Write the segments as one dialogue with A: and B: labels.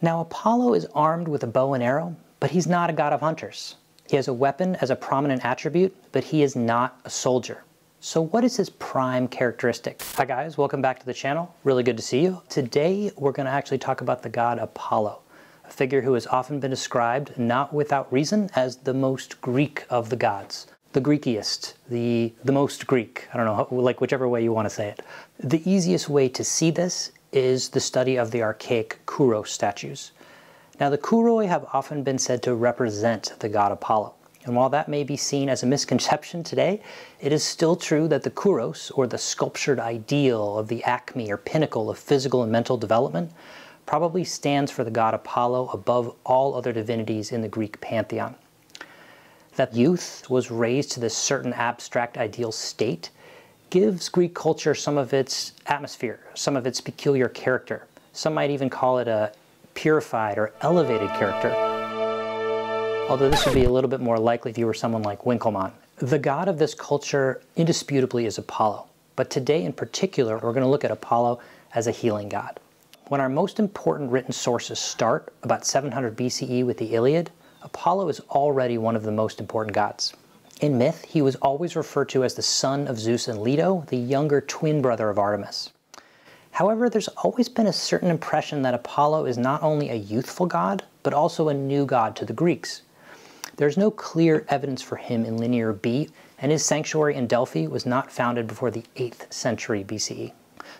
A: Now, Apollo is armed with a bow and arrow, but he's not a god of hunters. He has a weapon as a prominent attribute, but he is not a soldier. So what is his prime characteristic? Hi guys, welcome back to the channel. Really good to see you. Today we're going to actually talk about the god Apollo, a figure who has often been described, not without reason, as the most Greek of the gods. The Greekiest, the, the most Greek, I don't know, like whichever way you want to say it. The easiest way to see this is the study of the archaic Kouros statues. Now, the Kouroi have often been said to represent the god Apollo. And while that may be seen as a misconception today, it is still true that the Kouros, or the sculptured ideal of the acme or pinnacle of physical and mental development, probably stands for the god Apollo above all other divinities in the Greek pantheon. That youth was raised to this certain abstract ideal state gives Greek culture some of its atmosphere, some of its peculiar character. Some might even call it a purified or elevated character. Although this would be a little bit more likely if you were someone like Winckelmann. The god of this culture indisputably is Apollo, but today in particular we're going to look at Apollo as a healing god. When our most important written sources start, about 700 BCE with the Iliad, Apollo is already one of the most important gods. In myth, he was always referred to as the son of Zeus and Leto, the younger twin brother of Artemis. However, there's always been a certain impression that Apollo is not only a youthful god, but also a new god to the Greeks. There's no clear evidence for him in Linear B, and his sanctuary in Delphi was not founded before the 8th century BCE.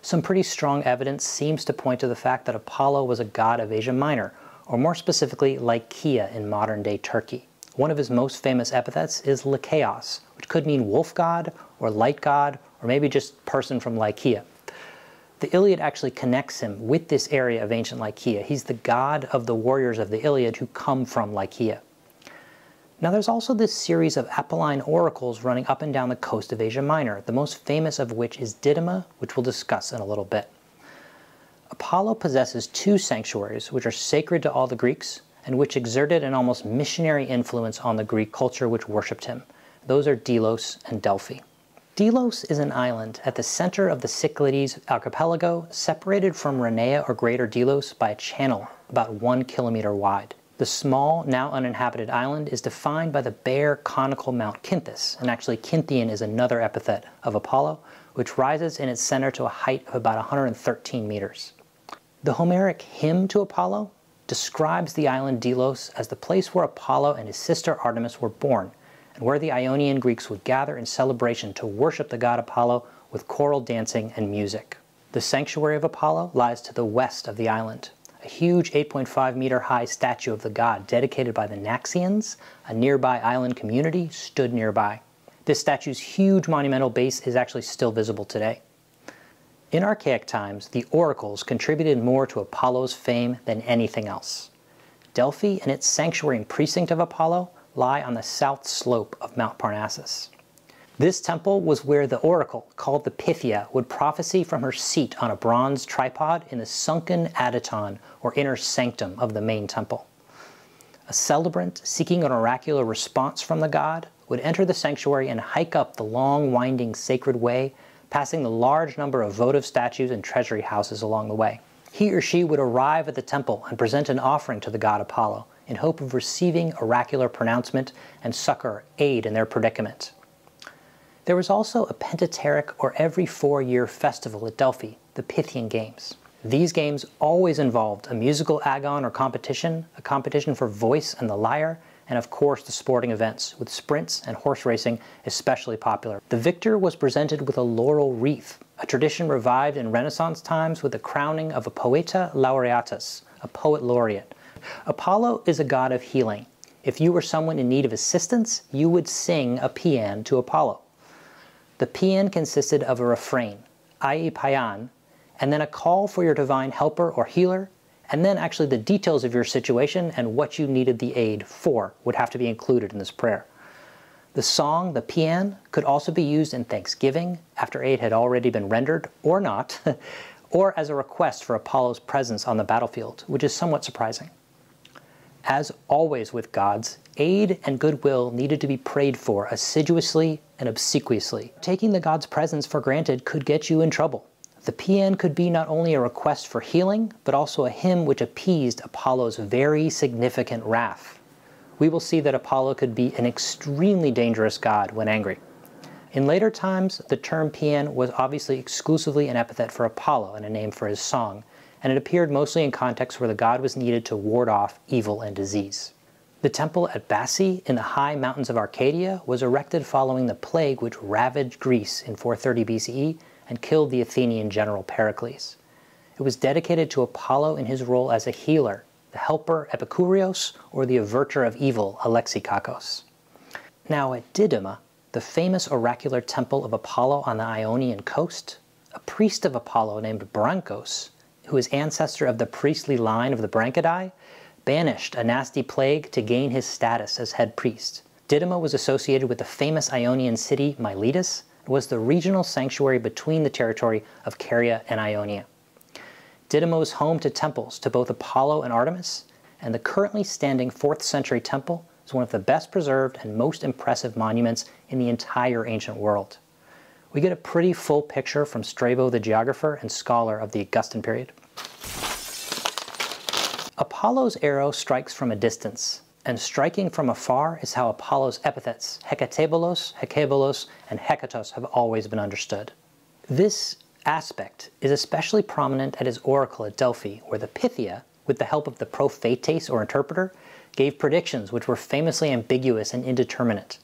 A: Some pretty strong evidence seems to point to the fact that Apollo was a god of Asia Minor, or more specifically, Lycia in modern-day Turkey. One of his most famous epithets is Lykaos, which could mean wolf god, or light god, or maybe just person from Lycia. The Iliad actually connects him with this area of ancient Lycia. He's the god of the warriors of the Iliad who come from Lycia. Now there's also this series of Apolline oracles running up and down the coast of Asia Minor, the most famous of which is Didyma, which we'll discuss in a little bit. Apollo possesses two sanctuaries which are sacred to all the Greeks and which exerted an almost missionary influence on the Greek culture which worshipped him. Those are Delos and Delphi. Delos is an island at the center of the Cyclades archipelago, separated from Rhenea or Greater Delos by a channel about one kilometer wide. The small, now uninhabited island is defined by the bare, conical Mount Cynthus, and actually Cynthian is another epithet of Apollo, which rises in its center to a height of about 113 meters. The Homeric hymn to Apollo describes the island Delos as the place where Apollo and his sister Artemis were born, and where the Ionian Greeks would gather in celebration to worship the god Apollo with choral dancing and music. The sanctuary of Apollo lies to the west of the island. A huge 8.5 meter high statue of the god dedicated by the Naxians, a nearby island community, stood nearby. This statue's huge monumental base is actually still visible today. In archaic times, the oracles contributed more to Apollo's fame than anything else. Delphi and its sanctuary and precinct of Apollo lie on the south slope of Mount Parnassus. This temple was where the oracle, called the Pythia, would prophesy from her seat on a bronze tripod in the sunken adyton, or inner sanctum, of the main temple. A celebrant seeking an oracular response from the god would enter the sanctuary and hike up the long, winding sacred way, passing the large number of votive statues and treasury houses along the way. He or she would arrive at the temple and present an offering to the god Apollo, in hope of receiving oracular pronouncement and succor, aid in their predicament. There was also a Pentateric or every four year festival at Delphi, the Pythian Games. These games always involved a musical agon or competition, a competition for voice and the lyre, and of course the sporting events, with sprints and horse racing especially popular. The victor was presented with a laurel wreath, a tradition revived in Renaissance times with the crowning of a poeta laureatus, a poet laureate, Apollo is a god of healing. If you were someone in need of assistance, you would sing a paean to Apollo. The paean consisted of a refrain, i.e. paian, and then a call for your divine helper or healer, and then actually the details of your situation and what you needed the aid for would have to be included in this prayer. The song, the paean, could also be used in thanksgiving after aid had already been rendered, or not, or as a request for Apollo's presence on the battlefield, which is somewhat surprising. As always with gods, aid and goodwill needed to be prayed for assiduously and obsequiously. Taking the god's presence for granted could get you in trouble. The paean could be not only a request for healing, but also a hymn which appeased Apollo's very significant wrath. We will see that Apollo could be an extremely dangerous god when angry. In later times, the term paean was obviously exclusively an epithet for Apollo and a name for his song, and it appeared mostly in contexts where the god was needed to ward off evil and disease. The temple at Bassae in the high mountains of Arcadia was erected following the plague which ravaged Greece in 430 BCE and killed the Athenian general Pericles. It was dedicated to Apollo in his role as a healer, the helper Epikourios, or the averter of evil Alexikakos. Now at Didyma, the famous oracular temple of Apollo on the Ionian coast, a priest of Apollo named Branchos, who is ancestor of the priestly line of the Branchidae, banished a nasty plague to gain his status as head priest. Didyma was associated with the famous Ionian city Miletus was the regional sanctuary between the territory of Caria and Ionia. Didyma was home to temples to both Apollo and Artemis, and the currently standing 4th century temple is one of the best preserved and most impressive monuments in the entire ancient world. We get a pretty full picture from Strabo the geographer and scholar of the Augustan period. Apollo's arrow strikes from a distance, and striking from afar is how Apollo's epithets Hekatabolos, Hekabolos, and Hekatos have always been understood. This aspect is especially prominent at his oracle at Delphi, where the Pythia, with the help of the prophetes or interpreter, gave predictions which were famously ambiguous and indeterminate.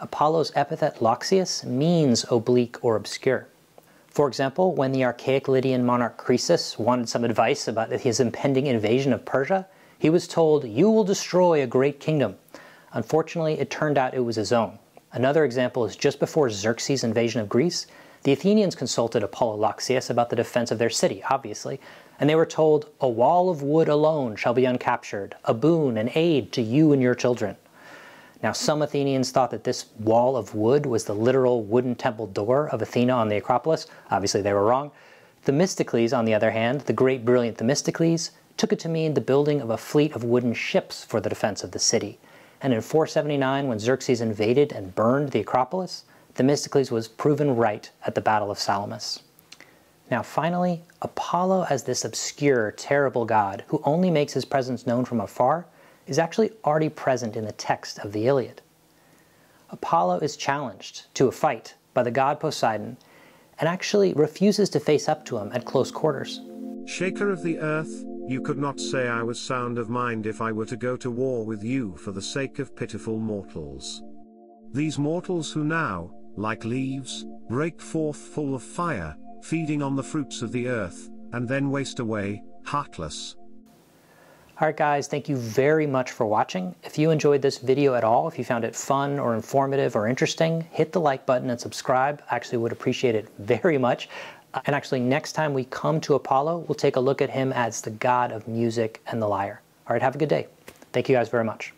A: Apollo's epithet Loxias means oblique or obscure. For example, when the archaic Lydian monarch Croesus wanted some advice about his impending invasion of Persia, he was told, You will destroy a great kingdom. Unfortunately, it turned out it was his own. Another example is just before Xerxes' invasion of Greece, the Athenians consulted Apollo Loxias about the defense of their city, obviously, and they were told, A wall of wood alone shall be uncaptured, a boon, an aid to you and your children. Now, some Athenians thought that this wall of wood was the literal wooden temple door of Athena on the Acropolis. Obviously, they were wrong. Themistocles, on the other hand, the great brilliant Themistocles, took it to mean the building of a fleet of wooden ships for the defense of the city. And in 479, when Xerxes invaded and burned the Acropolis, Themistocles was proven right at the Battle of Salamis. Now, finally, Apollo as this obscure, terrible god who only makes his presence known from afar is actually already present in the text of the Iliad. Apollo is challenged to a fight by the god Poseidon and actually refuses to face up to him at close quarters.
B: Shaker of the earth, you could not say I was sound of mind if I were to go to war with you for the sake of pitiful mortals. These mortals who now, like leaves, break forth full of fire, feeding on the fruits of the earth, and then waste away, heartless.
A: Alright guys, thank you very much for watching. If you enjoyed this video at all, if you found it fun or informative or interesting, hit the like button and subscribe. I actually would appreciate it very much. And actually next time we come to Apollo, we'll take a look at him as the god of music and the lyre. Alright, have a good day. Thank you guys very much.